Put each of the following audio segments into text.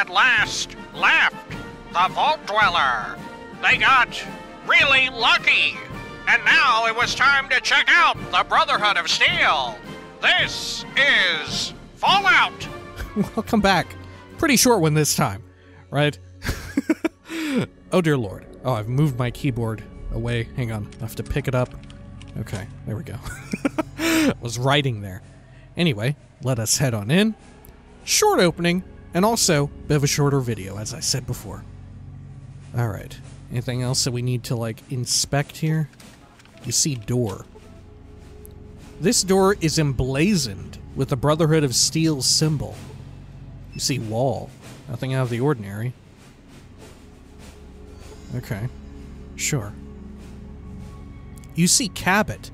at last left the Vault Dweller. They got really lucky. And now it was time to check out the Brotherhood of Steel. This is Fallout. Welcome back. Pretty short one this time, right? oh dear lord. Oh, I've moved my keyboard away. Hang on. I have to pick it up. Okay, there we go. was writing there. Anyway, let us head on in. Short opening, and also bit of a shorter video, as I said before. Alright. Anything else that we need to, like, inspect here? You see door. This door is emblazoned with the Brotherhood of Steel symbol. You see wall. Nothing out of the ordinary. Okay. Sure. You see Cabbot,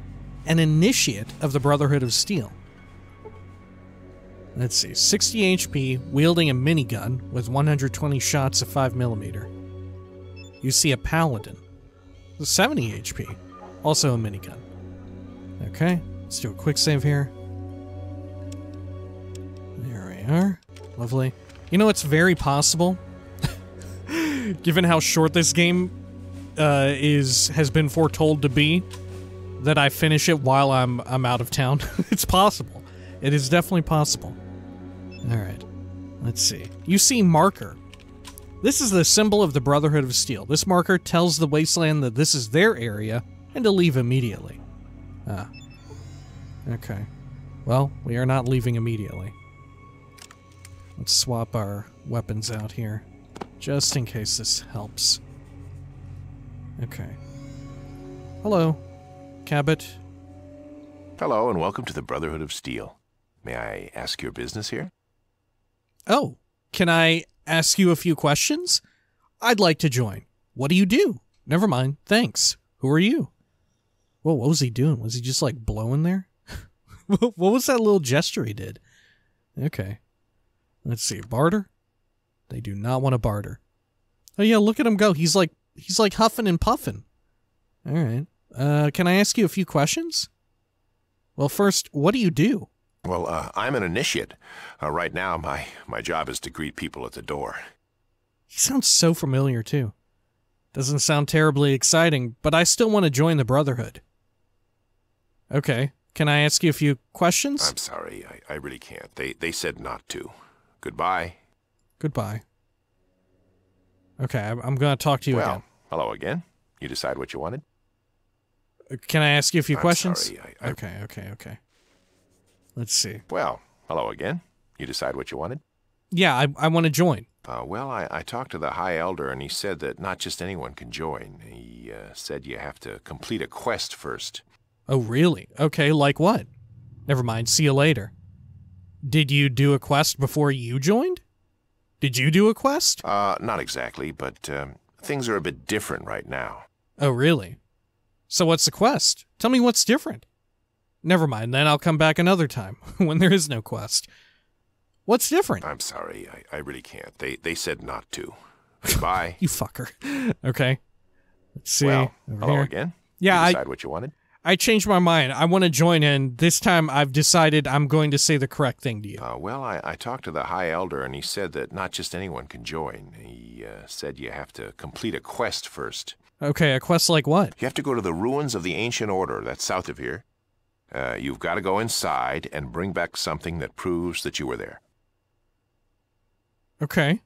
an initiate of the Brotherhood of Steel. Let's see, 60 HP, wielding a minigun with 120 shots of 5mm. You see a Paladin, 70 HP, also a minigun. Okay, let's do a quick save here. There we are. Lovely. You know, it's very possible, given how short this game uh, is has been foretold to be, that I finish it while I'm I'm out of town. it's possible. It is definitely possible. All right. Let's see. You see marker. This is the symbol of the Brotherhood of Steel. This marker tells the Wasteland that this is their area and to leave immediately. Ah. Okay. Well, we are not leaving immediately. Let's swap our weapons out here, just in case this helps. Okay. Hello, Cabbot. Hello, and welcome to the Brotherhood of Steel. May I ask your business here? Oh, can I ask you a few questions? I'd like to join. What do you do? Never mind. Thanks. Who are you? Whoa, what was he doing? Was he just like blowing there? what was that little gesture he did? Okay. Let's see. Barter? They do not want to barter. Oh yeah, look at him go. He's like he's like huffing and puffing. All right. Uh, can I ask you a few questions? Well, first, what do you do? Well, uh, I'm an initiate. Uh, right now, my, my job is to greet people at the door. He sounds so familiar, too. Doesn't sound terribly exciting, but I still want to join the Brotherhood. Okay. Can I ask you a few questions? I'm sorry. I, I really can't. They, they said not to. Goodbye. Goodbye. Okay, I'm, I'm going to talk to you well, again. hello again. You decide what you wanted? Uh, Can I ask you a few I'm questions? sorry, I- I- Okay, okay, okay. Let's see. Well, hello again. You decide what you wanted? Yeah, I, I want to join. Uh, well, I, I talked to the High Elder, and he said that not just anyone can join. He uh, said you have to complete a quest first. Oh, really? Okay, like what? Never mind, see you later. Did you do a quest before you joined? Did you do a quest? Uh, not exactly, but um, things are a bit different right now. Oh, really? So what's the quest? Tell me what's different. Never mind, then I'll come back another time when there is no quest. What's different? I'm sorry, I, I really can't. They they said not to. Goodbye. You fucker. Okay. Let's see. well, hello here. again. Yeah, you I, decide what you wanted. I changed my mind. I want to join in. This time I've decided I'm going to say the correct thing to you. Uh, well, I, I talked to the High Elder, and he said that not just anyone can join. He uh, said you have to complete a quest first. Okay, a quest like what? You have to go to the ruins of the Ancient Order that's south of here. Uh, you've got to go inside and bring back something that proves that you were there. Okay.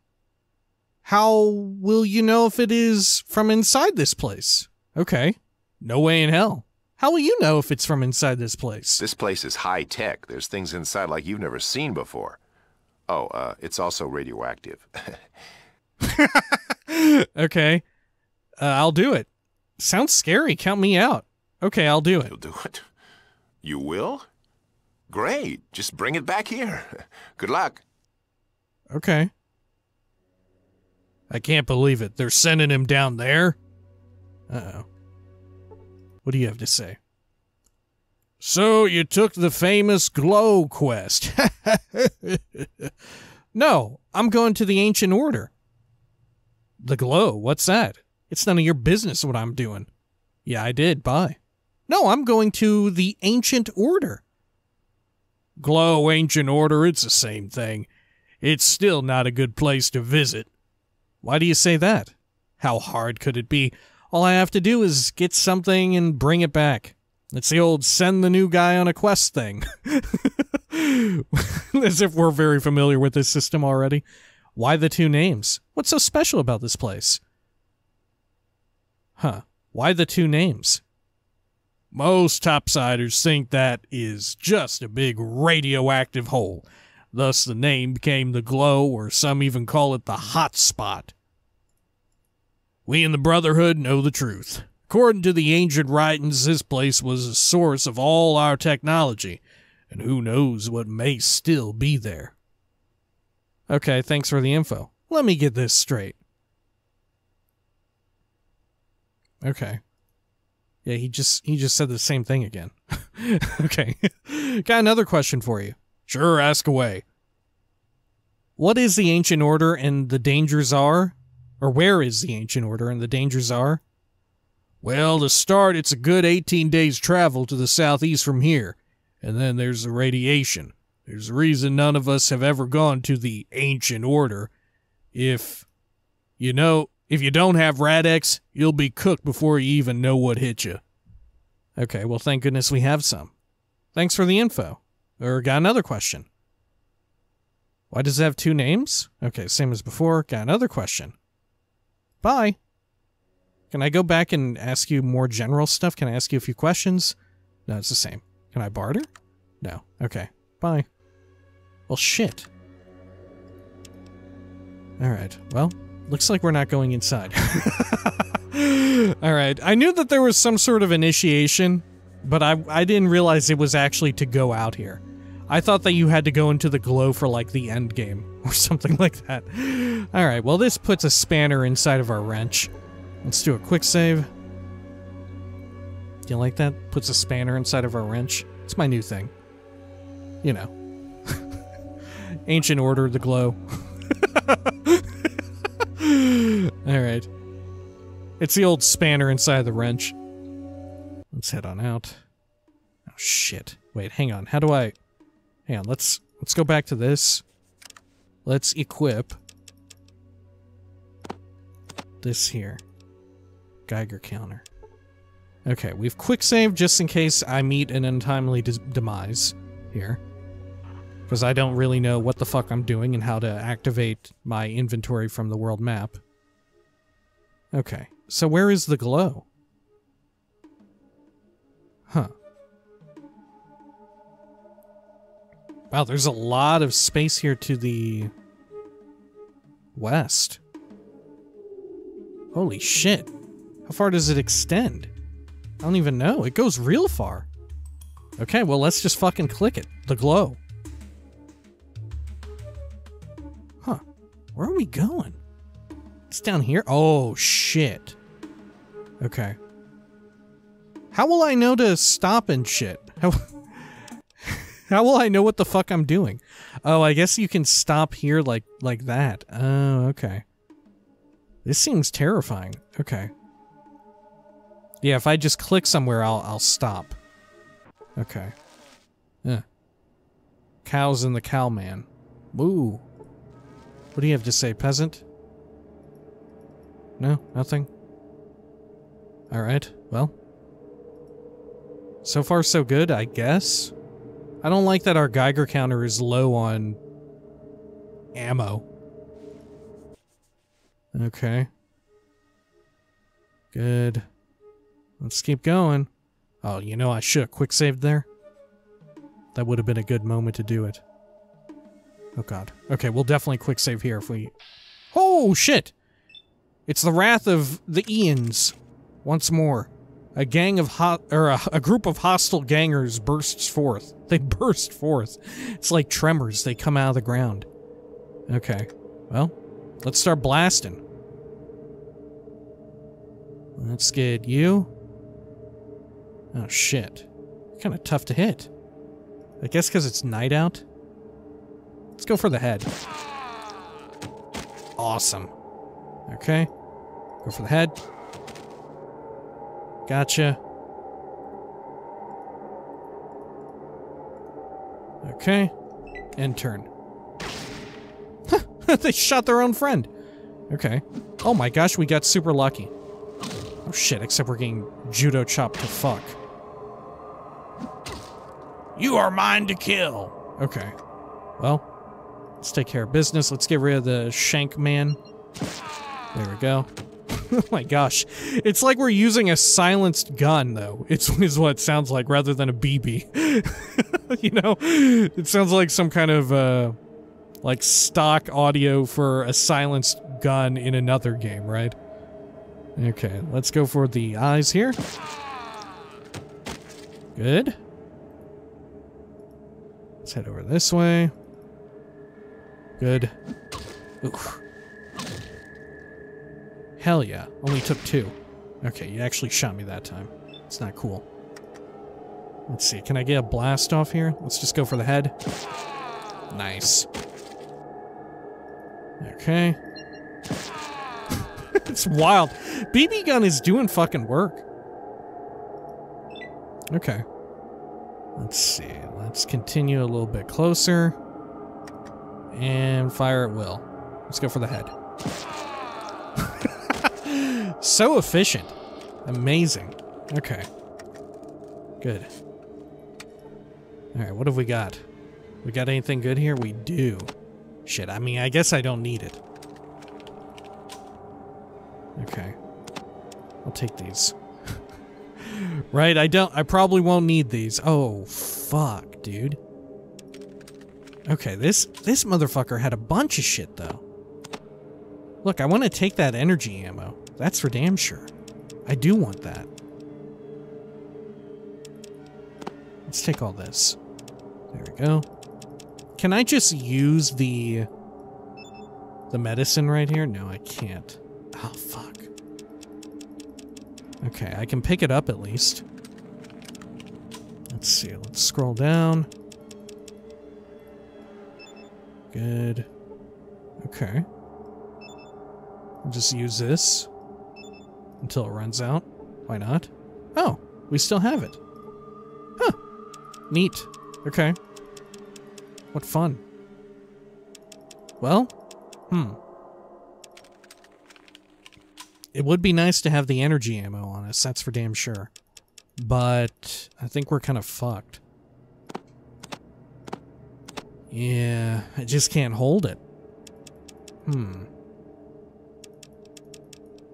How will you know if it is from inside this place? Okay. No way in hell. How will you know if it's from inside this place? This place is high tech. There's things inside like you've never seen before. Oh, uh, it's also radioactive. okay. Uh, I'll do it. Sounds scary. Count me out. Okay, I'll do it. You'll do it. You will? Great. Just bring it back here. Good luck. Okay. I can't believe it. They're sending him down there? Uh oh. What do you have to say? So you took the famous glow quest. no, I'm going to the ancient order. The glow, what's that? It's none of your business what I'm doing. Yeah, I did. Bye. No, I'm going to the ancient order. Glow, ancient order, it's the same thing. it's still not a good place to visit. Why do you say that? How hard could it be? All I have to do is get something and bring it back. It's the old send the new guy on a quest thing. As if we're very familiar with this system already. Why the two names? What's so special about this place? Huh. Why the two names? Most topsiders think that is just a big radioactive hole. Thus, the name became the glow, or some even call it the hot spot. We in the Brotherhood know the truth. According to the ancient writings, this place was the source of all our technology, and who knows what may still be there. Okay, thanks for the info. Let me get this straight. Okay. Yeah, he just he just said the same thing again. okay. Got another question for you. Sure, ask away. What is the ancient order and the dangers are? Or where is the ancient order and the dangers are? Well, to start, it's a good 18 days' travel to the southeast from here, and then there's the radiation. There's a reason none of us have ever gone to the ancient order. If, you know, if you don't have Rad-X, you'll be cooked before you even know what hit you. Okay, well, thank goodness we have some. Thanks for the info. Or got another question. Why does it have two names? Okay, same as before. Got another question. Bye. Can I go back and ask you more general stuff? Can I ask you a few questions? No, it's the same. Can I barter? No. Okay. Bye. Well, shit. Alright. Well, looks like we're not going inside. Alright. I knew that there was some sort of initiation, but I, I didn't realize it was actually to go out here. I thought that you had to go into the glow for like the end game or something like that. Alright, well this puts a spanner inside of our wrench. Let's do a quick save. Do you like that? Puts a spanner inside of our wrench. It's my new thing. You know. Ancient Order, the glow. Alright. It's the old spanner inside the wrench. Let's head on out. Oh shit. Wait, hang on. How do I Hang on, let's let's go back to this. Let's equip this here. Geiger counter. Okay, we've quick saved just in case I meet an untimely demise here. Because I don't really know what the fuck I'm doing and how to activate my inventory from the world map. Okay, so where is the glow? Huh. Wow, there's a lot of space here to the west. Holy shit. How far does it extend? I don't even know. It goes real far. Okay, well, let's just fucking click it. The glow. Huh. Where are we going? It's down here? Oh, shit. Okay. How will I know to stop and shit? How, how will I know what the fuck I'm doing? Oh, I guess you can stop here like like that. Oh, okay. This seems terrifying. Okay. Yeah, if I just click somewhere, I'll, I'll stop. Okay. Yeah. Cows and the cowman. Woo. What do you have to say, peasant? No? Nothing? Alright, well. So far so good, I guess. I don't like that our Geiger counter is low on ammo. Okay. Good. Let's keep going. Oh, you know, I should have quick saved there. That would have been a good moment to do it. Oh god. Okay, we'll definitely quick save here if we... Oh, shit! It's the wrath of the Ians. Once more. A gang of hot... or a, a group of hostile gangers bursts forth. They burst forth. It's like tremors. They come out of the ground. Okay. Well, let's start blasting. Let's get you. Oh, shit. Kind of tough to hit. I guess because it's night out. Let's go for the head. Awesome. Okay. Go for the head. Gotcha. Okay. And turn. they shot their own friend. Okay. Oh my gosh, we got super lucky. Oh shit, except we're getting judo chopped to fuck. You are mine to kill. Okay. Well, let's take care of business. Let's get rid of the shank man. There we go. Oh my gosh. It's like we're using a silenced gun, though. It's is what it sounds like rather than a BB. you know? It sounds like some kind of, uh, like stock audio for a silenced gun in another game, right? Okay, let's go for the eyes here. Good. Let's head over this way. Good. Oof. Hell yeah. Only took two. Okay, you actually shot me that time. It's not cool. Let's see. Can I get a blast off here? Let's just go for the head. Nice. Okay. it's wild. BB gun is doing fucking work. Okay. Let's see. Let's continue a little bit closer. And fire at will. Let's go for the head. so efficient. Amazing. Okay. Good. Alright, what have we got? We got anything good here? We do. Shit, I mean, I guess I don't need it. Okay. I'll take these. right, I don't- I probably won't need these. Oh, fuck, dude. Okay, this- this motherfucker had a bunch of shit, though. Look, I want to take that energy ammo. That's for damn sure. I do want that. Let's take all this. There we go. Can I just use the the medicine right here? No, I can't. Oh, fuck. Okay, I can pick it up at least. Let's see, let's scroll down. Good. Okay. Just use this until it runs out. Why not? Oh, we still have it. Huh. Neat. Okay. What fun. Well, hmm. It would be nice to have the energy ammo on us, that's for damn sure. But I think we're kind of fucked. Yeah, I just can't hold it. Hmm.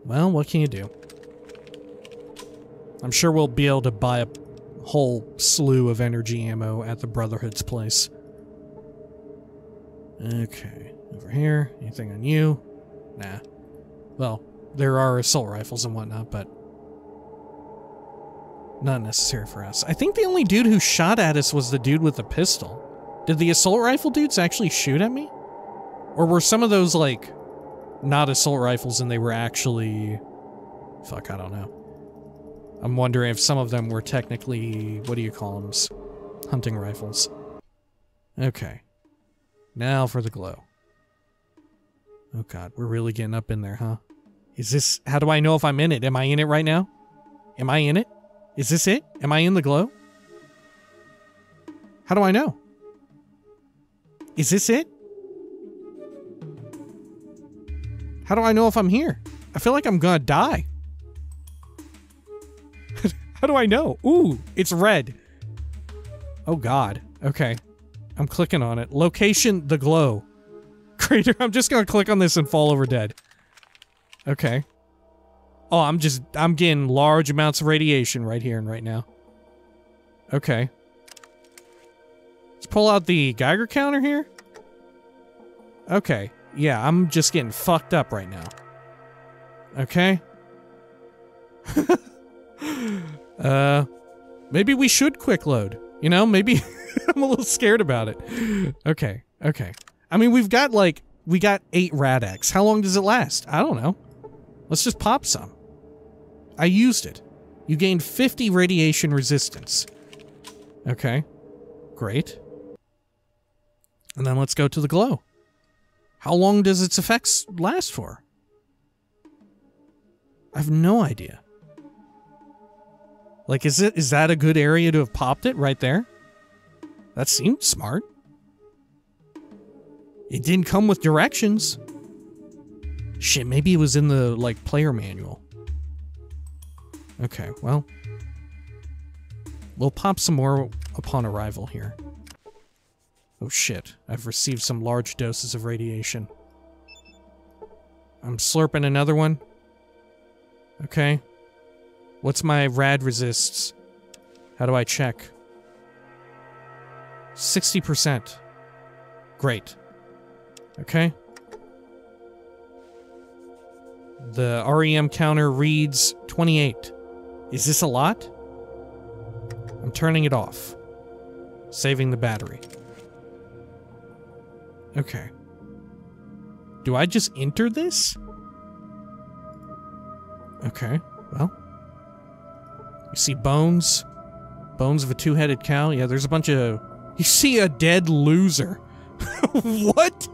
Well, what can you do? I'm sure we'll be able to buy a whole slew of energy ammo at the Brotherhood's place. Okay, over here. Anything on you? Nah. Well, there are assault rifles and whatnot, but not necessary for us. I think the only dude who shot at us was the dude with the pistol. Did the assault rifle dudes actually shoot at me? Or were some of those, like, not assault rifles and they were actually... Fuck, I don't know. I'm wondering if some of them were technically... What do you call them? Hunting rifles. Okay. Now for the glow. Oh god, we're really getting up in there, huh? Is this... How do I know if I'm in it? Am I in it right now? Am I in it? Is this it? Am I in the glow? How do I know? Is this it? How do I know if I'm here? I feel like I'm gonna die. How do I know? Ooh, it's red. Oh god. Okay. I'm clicking on it. Location, the glow. Crater, I'm just gonna click on this and fall over dead. Okay. Oh, I'm just, I'm getting large amounts of radiation right here and right now. Okay. Let's pull out the Geiger counter here. Okay. Yeah, I'm just getting fucked up right now. Okay. uh, maybe we should quick load. You know, maybe I'm a little scared about it. Okay, okay. I mean, we've got like, we got eight Rad-X. How long does it last? I don't know. Let's just pop some. I used it. You gained 50 radiation resistance. Okay. Great. And then let's go to the glow. How long does its effects last for? I have no idea. Like, is it is that a good area to have popped it right there? That seemed smart. It didn't come with directions. Shit, maybe it was in the, like, player manual. Okay, well. We'll pop some more upon arrival here. Oh shit, I've received some large doses of radiation. I'm slurping another one. Okay. What's my rad resists? How do I check? 60%. Great. Okay. The REM counter reads 28. Is this a lot? I'm turning it off. Saving the battery. Okay. Do I just enter this? Okay, well. You see bones? Bones of a two-headed cow? Yeah, there's a bunch of... You see a dead loser. what?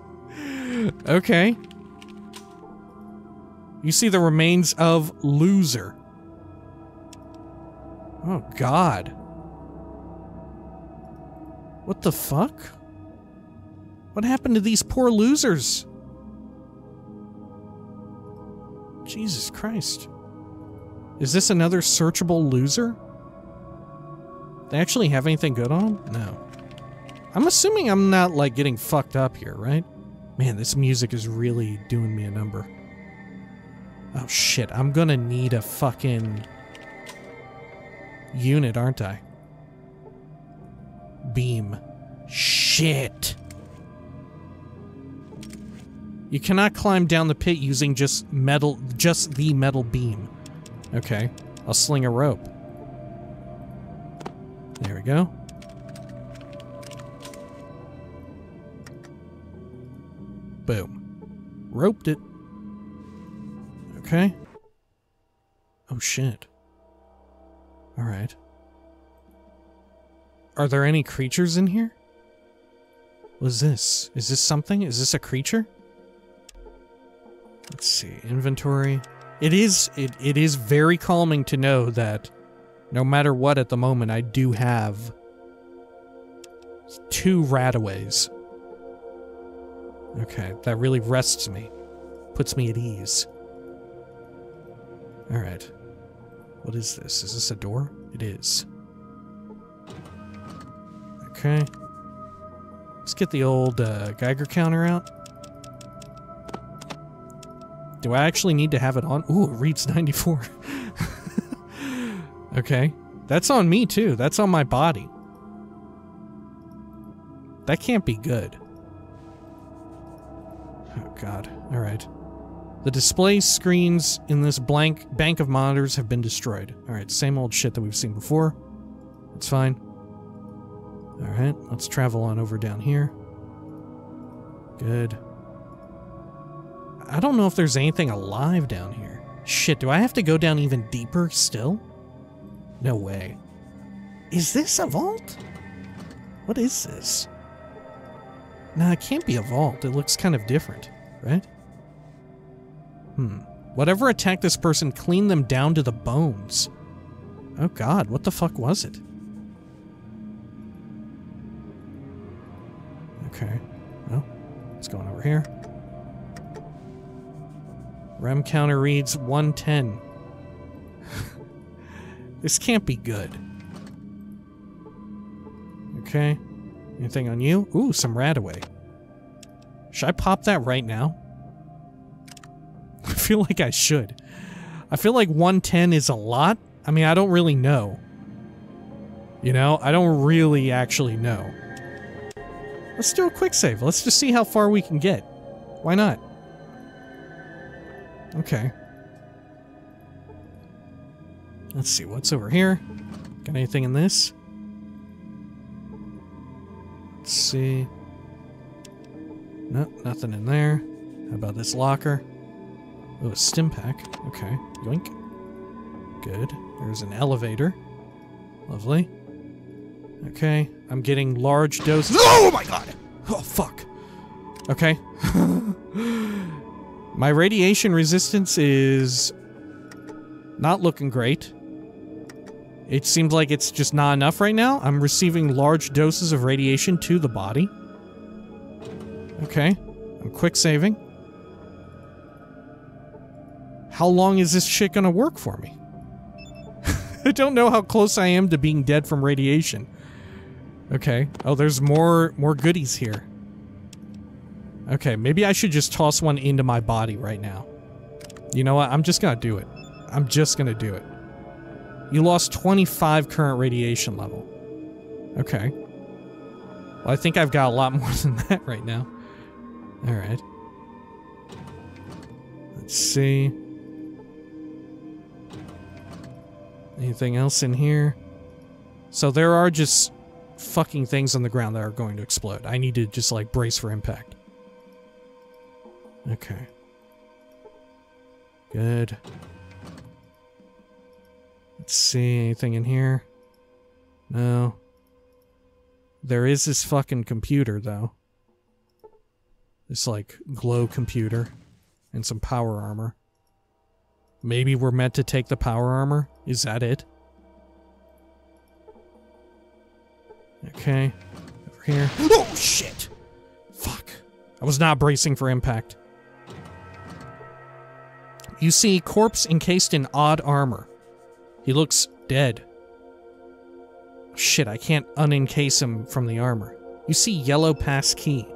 Okay. You see the remains of loser. Oh, God. What the fuck? What happened to these poor losers? Jesus Christ. Is this another searchable loser? They actually have anything good on them? No. I'm assuming I'm not, like, getting fucked up here, right? Man, this music is really doing me a number. Oh shit, I'm gonna need a fucking unit, aren't I? Beam. Shit. You cannot climb down the pit using just metal, just the metal beam. Okay, I'll sling a rope. There we go. Boom. Roped it. Okay. Oh shit. Alright. Are there any creatures in here? What is this? Is this something? Is this a creature? Let's see. Inventory. It is it, it is very calming to know that no matter what at the moment I do have two Radaways. Okay, that really rests me. Puts me at ease. Alright. What is this? Is this a door? It is. Okay. Let's get the old uh, Geiger counter out. Do I actually need to have it on? Ooh, it reads 94. okay. That's on me too. That's on my body. That can't be good. Oh god. Alright. The display screens in this blank bank of monitors have been destroyed. Alright, same old shit that we've seen before. It's fine. Alright, let's travel on over down here. Good. I don't know if there's anything alive down here. Shit, do I have to go down even deeper still? No way. Is this a vault? What is this? Nah, it can't be a vault. It looks kind of different, right? Hmm. Whatever attacked this person cleaned them down to the bones. Oh god, what the fuck was it? Okay. Well, what's going over here? REM counter reads 110. this can't be good. Okay. Anything on you? Ooh, some Radaway. Should I pop that right now? I feel like I should. I feel like 110 is a lot. I mean, I don't really know. You know, I don't really actually know. Let's do a quick save. Let's just see how far we can get. Why not? Okay. Let's see, what's over here? Got anything in this? Let's see. Nope, nothing in there. How about this locker? Oh, a stim pack. Okay. Yoink. Good. There's an elevator. Lovely. Okay. I'm getting large doses. Oh my god! Oh, fuck. Okay. my radiation resistance is not looking great. It seems like it's just not enough right now. I'm receiving large doses of radiation to the body. Okay. I'm quick saving. How long is this shit gonna work for me? I don't know how close I am to being dead from radiation. Okay. Oh, there's more more goodies here. Okay, maybe I should just toss one into my body right now. You know what? I'm just gonna do it. I'm just gonna do it. You lost 25 current radiation level. Okay. Well, I think I've got a lot more than that right now. Alright. Let's see. Anything else in here? So there are just fucking things on the ground that are going to explode. I need to just like brace for impact. Okay. Good. Let's see, anything in here? No. There is this fucking computer, though. This, like, glow computer. And some power armor. Maybe we're meant to take the power armor? Is that it? Okay. Over here. Oh, shit! Fuck. I was not bracing for impact. You see corpse encased in odd armor. He looks dead. Shit, I can't unencase him from the armor. You see yellow pass key.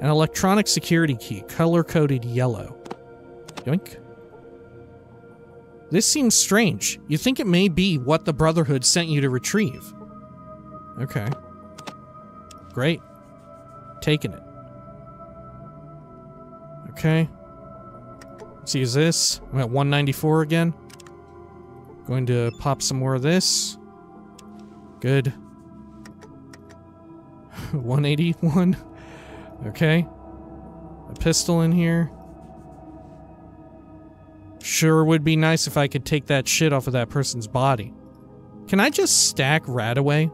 An electronic security key, color-coded yellow. Yoink. This seems strange. You think it may be what the Brotherhood sent you to retrieve. Okay. Great. Taking it. Okay. Let's use this. I'm at 194 again. Going to pop some more of this. Good. 181. Okay. A pistol in here. Sure would be nice if I could take that shit off of that person's body. Can I just stack Radaway?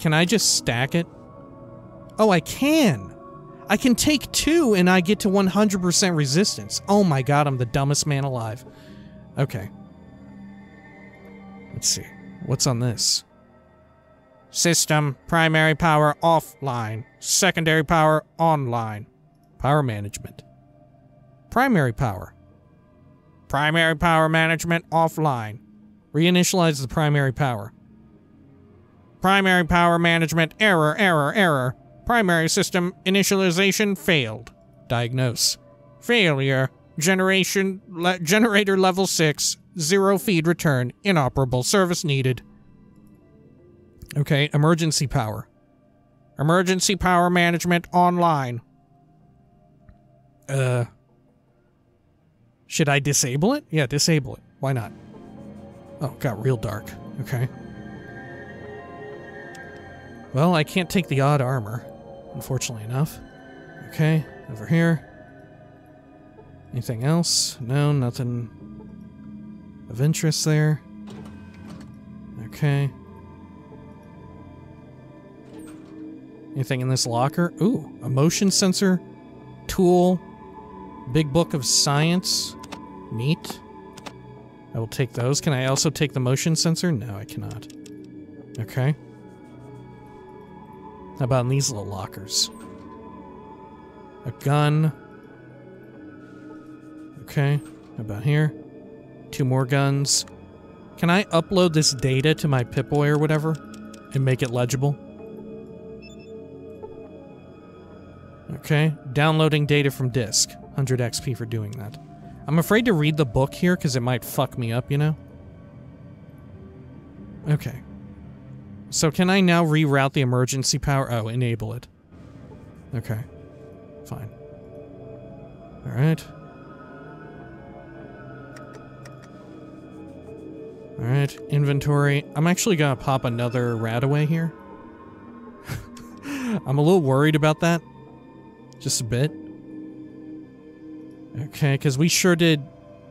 Can I just stack it? Oh, I can! I can take two and I get to 100% resistance. Oh my god, I'm the dumbest man alive. Okay. Let's see. What's on this? System, primary power offline. Secondary power online. Power management. Primary power. Primary power management offline. Reinitialize the primary power. Primary power management error, error, error. Primary system initialization failed. Diagnose. Failure. Generation le generator level 6. Zero feed return. Inoperable. Service needed. Okay, emergency power. Emergency power management online. Uh. Should I disable it? Yeah, disable it. Why not? Oh, got real dark. Okay. Well, I can't take the odd armor, unfortunately enough. Okay, over here. Anything else? No, nothing of interest there. Okay. Anything in this locker? Ooh, a motion sensor, tool, big book of science. Neat. I will take those. Can I also take the motion sensor? No, I cannot. Okay. How about these little lockers? A gun. Okay. How about here? Two more guns. Can I upload this data to my Pip-Boy or whatever and make it legible? Okay. Downloading data from disk. 100 XP for doing that. I'm afraid to read the book here because it might fuck me up, you know? Okay. So can I now reroute the emergency power? Oh, enable it. Okay. Fine. Alright. Alright, inventory. I'm actually gonna pop another Radaway here. I'm a little worried about that. Just a bit. Okay, because we sure did...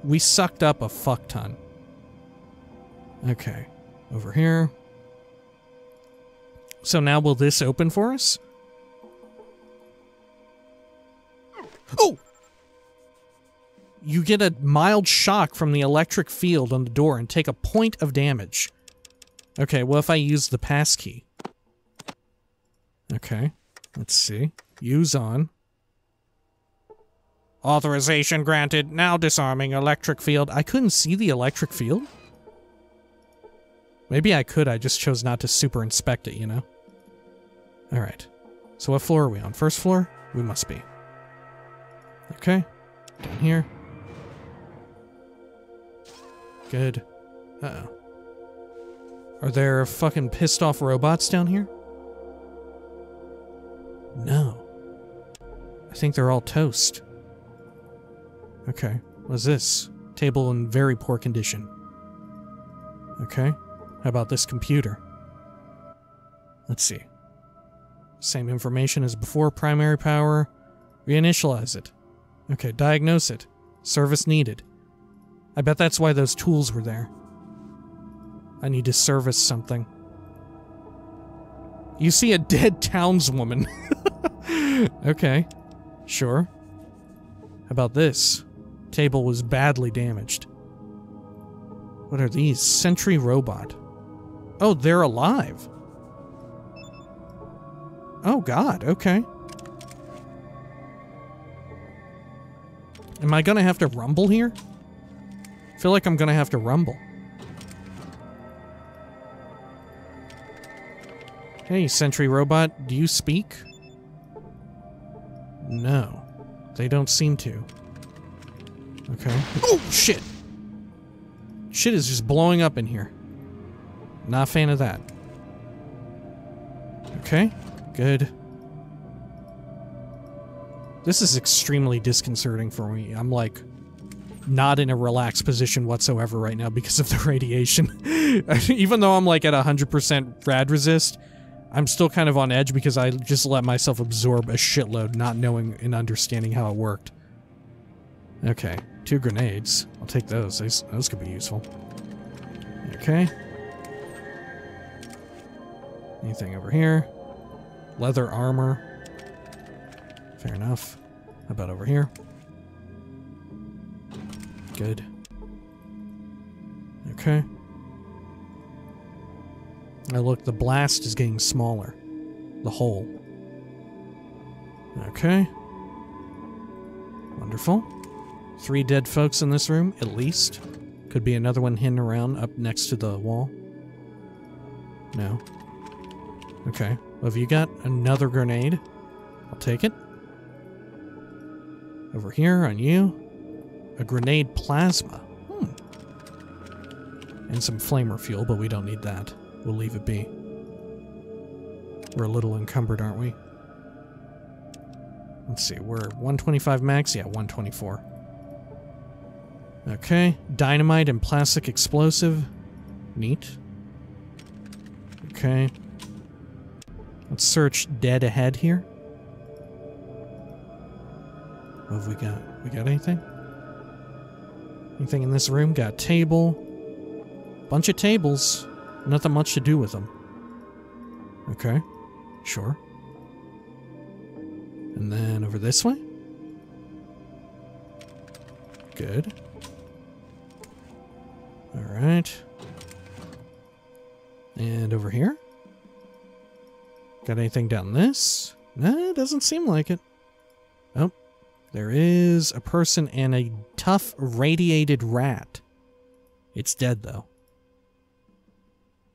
We sucked up a fuck ton. Okay. Over here. So now will this open for us? Oh! You get a mild shock from the electric field on the door and take a point of damage. Okay, well if I use the pass key. Okay. Let's see. Use on. Authorization granted. Now disarming electric field. I couldn't see the electric field? Maybe I could, I just chose not to super inspect it, you know? Alright. So what floor are we on? First floor? We must be. Okay. Down here. Good. Uh-oh. Are there fucking pissed off robots down here? No. I think they're all toast. Okay. What's this? Table in very poor condition. Okay. How about this computer? Let's see. Same information as before, primary power. Reinitialize it. Okay, diagnose it. Service needed. I bet that's why those tools were there. I need to service something. You see a dead townswoman. okay, sure. How about this? Table was badly damaged. What are these? Sentry robot. Oh, they're alive. Oh god, okay. Am I gonna have to rumble here? I feel like I'm gonna have to rumble. Hey, Sentry Robot, do you speak? No. They don't seem to. Okay. Oh, shit! Shit is just blowing up in here. Not a fan of that. Okay, good. This is extremely disconcerting for me. I'm like not in a relaxed position whatsoever right now because of the radiation. Even though I'm like at 100% rad resist, I'm still kind of on edge because I just let myself absorb a shitload, not knowing and understanding how it worked. Okay, two grenades. I'll take those. Those, those could be useful. Okay. Anything over here? Leather armor. Fair enough. How about over here? Good. Okay. Now look, the blast is getting smaller. The hole. Okay. Wonderful. Three dead folks in this room, at least. Could be another one hidden around up next to the wall. No. Okay. Well, have you got another grenade? I'll take it. Over here on you. A grenade plasma. Hmm. And some flamer fuel, but we don't need that. We'll leave it be. We're a little encumbered, aren't we? Let's see, we're 125 max? Yeah, 124. Okay, dynamite and plastic explosive. Neat. Okay. Let's search dead ahead here. What have we got? We got anything? Anything in this room? Got table. Bunch of tables. Nothing much to do with them. Okay. Sure. And then over this way? Good. Alright. And over here? Got anything down this? Nah, doesn't seem like it. Oh, there is a person and a tough radiated rat. It's dead, though.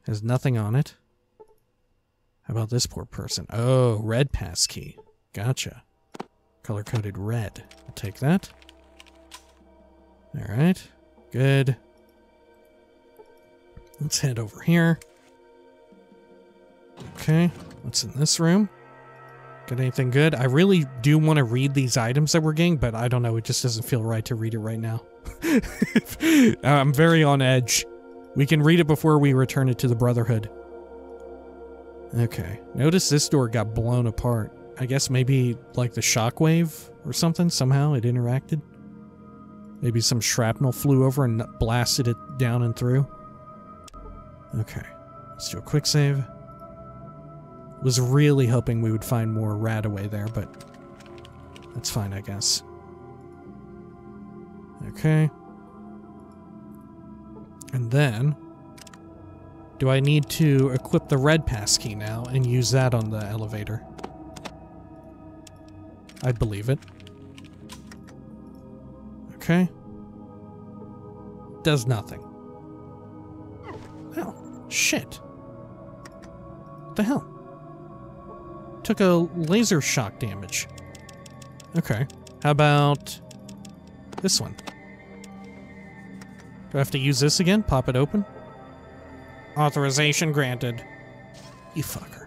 Has nothing on it. How about this poor person? Oh, red pass key. Gotcha. Color coded red. I'll take that. Alright. Good. Let's head over here. Okay. What's in this room? Got anything good? I really do want to read these items that we're getting, but I don't know. It just doesn't feel right to read it right now. I'm very on edge. We can read it before we return it to the Brotherhood. Okay. Notice this door got blown apart. I guess maybe like the shockwave or something. Somehow it interacted. Maybe some shrapnel flew over and blasted it down and through. Okay. Let's do a quick save. Was really hoping we would find more Radaway there, but that's fine, I guess. Okay. And then, do I need to equip the red pass key now and use that on the elevator? I'd believe it. Okay. Does nothing. Oh, shit. What the hell? Took a laser shock damage. Okay. How about this one? Do I have to use this again? Pop it open? Authorization granted. You fucker.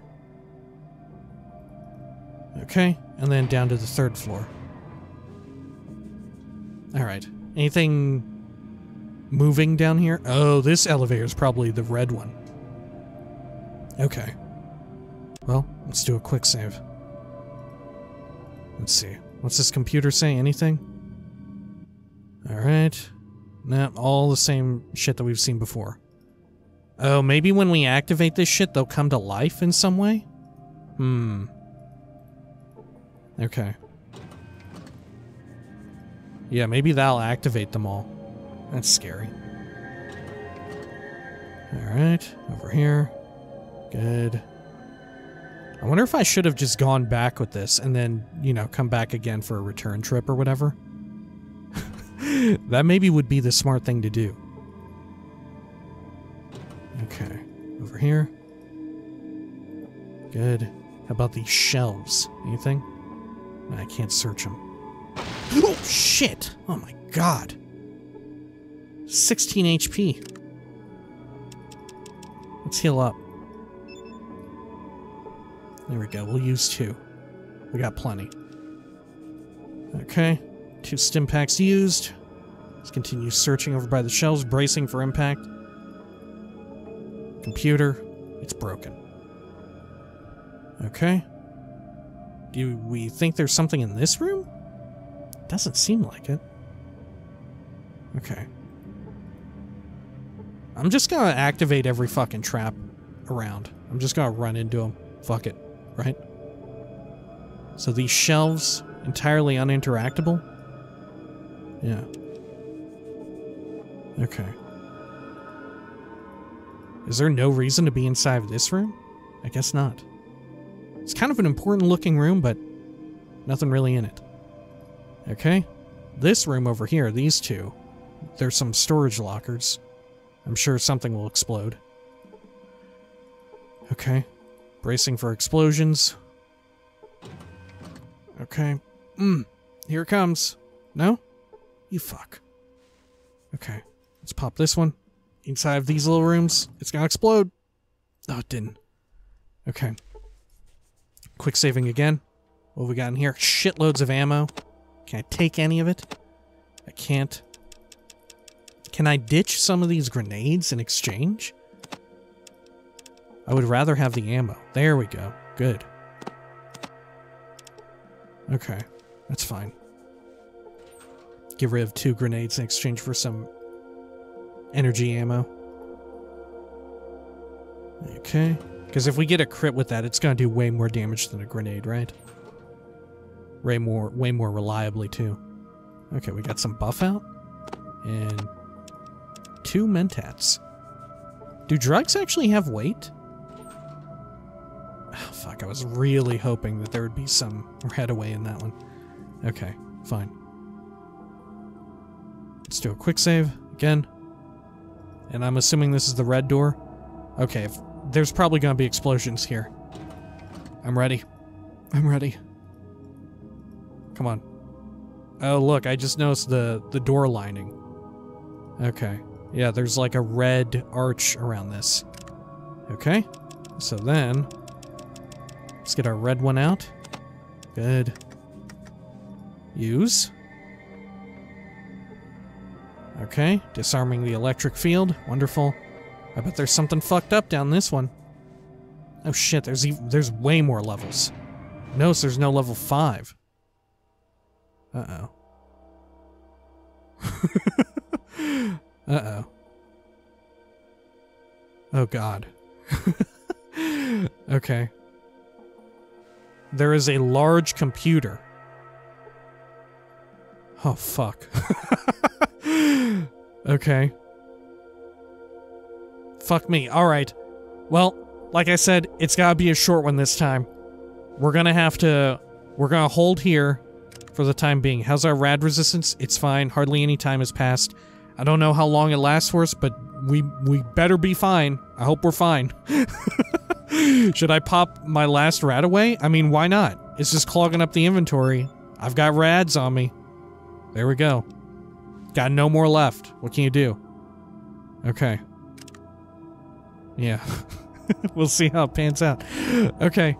Okay, and then down to the third floor. Alright. Anything moving down here? Oh, this elevator is probably the red one. Okay. Well, let's do a quick save. Let's see. What's this computer say? Anything? Alright. Nah, all the same shit that we've seen before. Oh, maybe when we activate this shit, they'll come to life in some way? Hmm. Okay. Yeah, maybe that'll activate them all. That's scary. Alright, over here. Good. I wonder if I should have just gone back with this and then, you know, come back again for a return trip or whatever. that maybe would be the smart thing to do. Okay, over here. Good. How about these shelves? Anything? I can't search them. Oh, shit! Oh my god. 16 HP. Let's heal up. There we go. We'll use two. We got plenty. Okay. Two Stimpaks used. Let's continue searching over by the shelves, bracing for impact. Computer. It's broken. Okay. Do we think there's something in this room? Doesn't seem like it. Okay. I'm just gonna activate every fucking trap around. I'm just gonna run into them. Fuck it, right? So these shelves entirely uninteractable? Yeah. Okay. Is there no reason to be inside of this room? I guess not. It's kind of an important looking room, but nothing really in it. Okay. This room over here, these two, there's some storage lockers. I'm sure something will explode. Okay. Bracing for explosions. Okay. Mmm. Here it comes. No? You fuck. Okay. Let's pop this one. Inside of these little rooms. It's gonna explode. Oh, it didn't. Okay. Quick saving again. What have we got in here? Shitloads of ammo. Can I take any of it? I can't. Can I ditch some of these grenades in exchange? I would rather have the ammo. There we go. Good. Okay. That's fine. Get rid of two grenades in exchange for some energy ammo. Okay. Because if we get a crit with that, it's going to do way more damage than a grenade, right? Way more, way more reliably, too. Okay, we got some Buffout. And two mentats. Do drugs actually have weight? Fuck, I was really hoping that there would be some away in that one. Okay, fine. Let's do a quick save again. And I'm assuming this is the red door. Okay, there's probably gonna be explosions here. I'm ready. I'm ready. Come on. Oh, look, I just noticed the, the door lining. Okay. Yeah, there's like a red arch around this. Okay. So then, let's get our red one out. Good. Use. Okay, disarming the electric field. Wonderful. I bet there's something fucked up down this one. Oh shit, there's e there's way more levels. Notice there's no level 5. Uh-oh. Uh-oh. Oh god. okay. There is a large computer. Oh fuck. okay. Fuck me. Alright. Well, like I said, it's gotta be a short one this time. We're gonna have to... We're gonna hold here for the time being. How's our rad resistance? It's fine. Hardly any time has passed. I don't know how long it lasts for us, but we we better be fine. I hope we're fine. Should I pop my last Radaway? I mean, why not? It's just clogging up the inventory. I've got rads on me. There we go. Got no more left. What can you do? Okay. Yeah. we'll see how it pans out. Okay.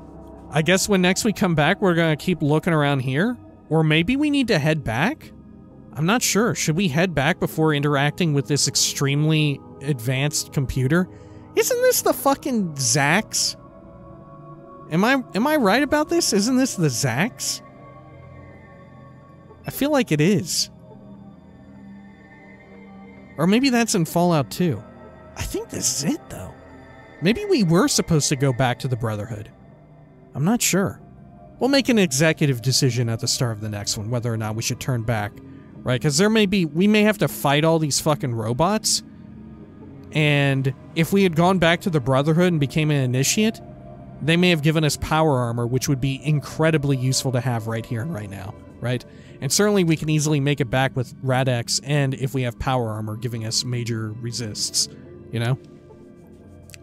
I guess when next we come back, we're going to keep looking around here. Or maybe we need to head back? I'm not sure. Should we head back before interacting with this extremely advanced computer? Isn't this the fucking Zax? Am I am I right about this? Isn't this the Zax? I feel like it is. Or maybe that's in Fallout 2. I think this is it though. Maybe we were supposed to go back to the Brotherhood. I'm not sure. We'll make an executive decision at the start of the next one whether or not we should turn back. Right? Because there may be, we may have to fight all these fucking robots. And if we had gone back to the Brotherhood and became an initiate, they may have given us power armor, which would be incredibly useful to have right here and right now, right? And certainly we can easily make it back with Rad-X and if we have power armor giving us major resists, you know?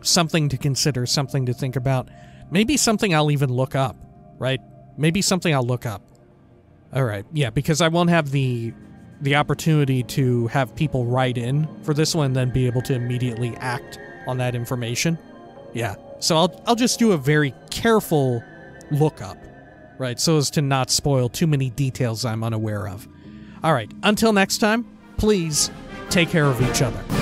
Something to consider, something to think about. Maybe something I'll even look up, right? Maybe something I'll look up. All right, yeah, because I won't have the the opportunity to have people write in for this one and then be able to immediately act on that information. Yeah. So I'll I'll just do a very careful lookup, right? So as to not spoil too many details I'm unaware of. All right, until next time, please take care of each other.